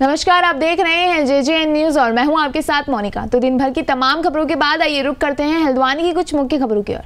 नमस्कार, आप देख रहे हैं जे जे एन न्यूज़ और मैं हूँ आपके साथ मोनिका। तो दिन भर की तमाम खबरों के बाद आइए रुक करते हैं हल्द्वानी की कुछ मुख्य खबरों की ओर।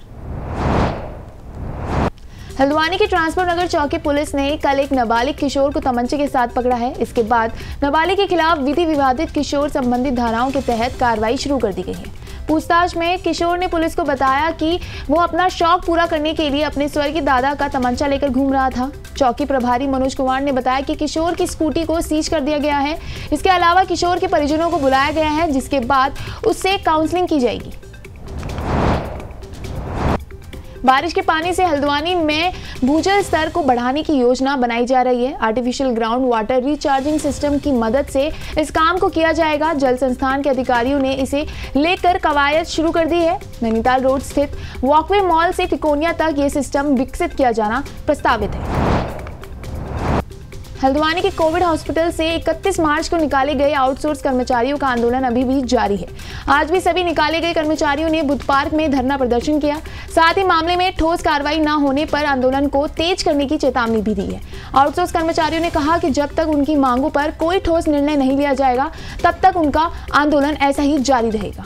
हल्द्वानी के ट्रांसपोर्ट नगर चौकी पुलिस ने कल एक नाबालिग किशोर को तमंचे के साथ पकड़ा है। इसके बाद नाबालिग के खिलाफ विधि विवादित किशोर संबंधित धाराओं के तहत कार्रवाई शुरू कर दी गई है। पूछताछ में किशोर ने पुलिस को बताया कि वो अपना शौक पूरा करने के लिए अपने स्वर्गीय दादा का तमंचा लेकर घूम रहा था। चौकी प्रभारी मनोज कुमार ने बताया कि किशोर की स्कूटी को सीज कर दिया गया है। इसके अलावा किशोर के परिजनों को बुलाया गया है, जिसके बाद उससे काउंसलिंग की जाएगी। बारिश के पानी से हल्द्वानी में भूजल स्तर को बढ़ाने की योजना बनाई जा रही है। Artificial ground water recharging system की मदद से इस काम को किया जाएगा। जल संस्थान के अधिकारियों ने इसे लेकर कवायद शुरू कर दी है। नैनीताल रोड स्थित वॉकवे मॉल से तिकोनिया तक ये सिस्टम विकसित किया जाना प्रस्तावित है। हल्द्वानी के कोविड हॉस्पिटल से 31 मार्च को निकाले गए आउटसोर्स कर्मचारियों का आंदोलन अभी भी जारी है। आज भी सभी निकाले गए कर्मचारियों ने बुध पार्क में धरना प्रदर्शन किया। साथ ही मामले में ठोस कार्रवाई न होने पर आंदोलन को तेज करने की चेतावनी भी दी है। आउटसोर्स कर्मचारियों ने कहा कि जब तक उनकी मांगों पर कोई ठोस निर्णय नहीं लिया जाएगा, तब तक उनका आंदोलन ऐसा ही जारी रहेगा।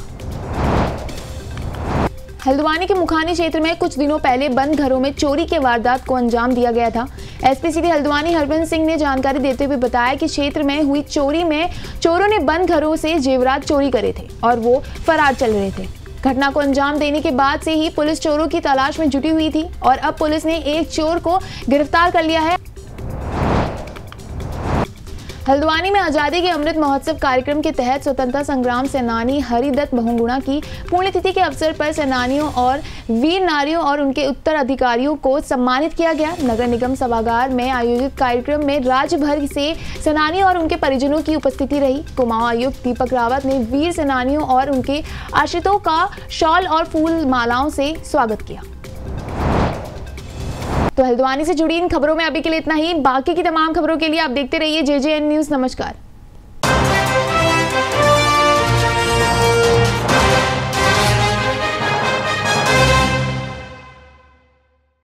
हल्द्वानी के मुखानी क्षेत्र में कुछ दिनों पहले बंद घरों में चोरी के वारदात को अंजाम दिया गया था। एसपी सिटी हल्द्वानी हरबंस सिंह ने जानकारी देते हुए बताया कि क्षेत्र में हुई चोरी में चोरों ने बंद घरों से जेवरात चोरी करे थे और वो फरार चल रहे थे। घटना को अंजाम देने के बाद से ही पुलिस चोरों की तलाश में जुटी हुई थी और अब पुलिस ने एक चोर को गिरफ़्तार कर लिया है। हल्द्वानी में आज़ादी के अमृत महोत्सव कार्यक्रम के तहत स्वतंत्रता संग्राम सेनानी हरिदत्त बहुगुणा की पुण्यतिथि के अवसर पर सेनानियों और वीर नारियों और उनके उत्तराधिकारियों को सम्मानित किया गया। नगर निगम सभागार में आयोजित कार्यक्रम में राज्य भर से सेनानियों और उनके परिजनों की उपस्थिति रही। कुमाऊं आयुक्त दीपक रावत ने वीर सेनानियों और उनके आश्रितों का शॉल और फूल मालाओं से स्वागत किया। तो हल्द्वानी से जुड़ी इन खबरों में अभी के लिए इतना ही। बाकी की तमाम खबरों के लिए आप देखते रहिए जे जे एन न्यूज़। नमस्कार।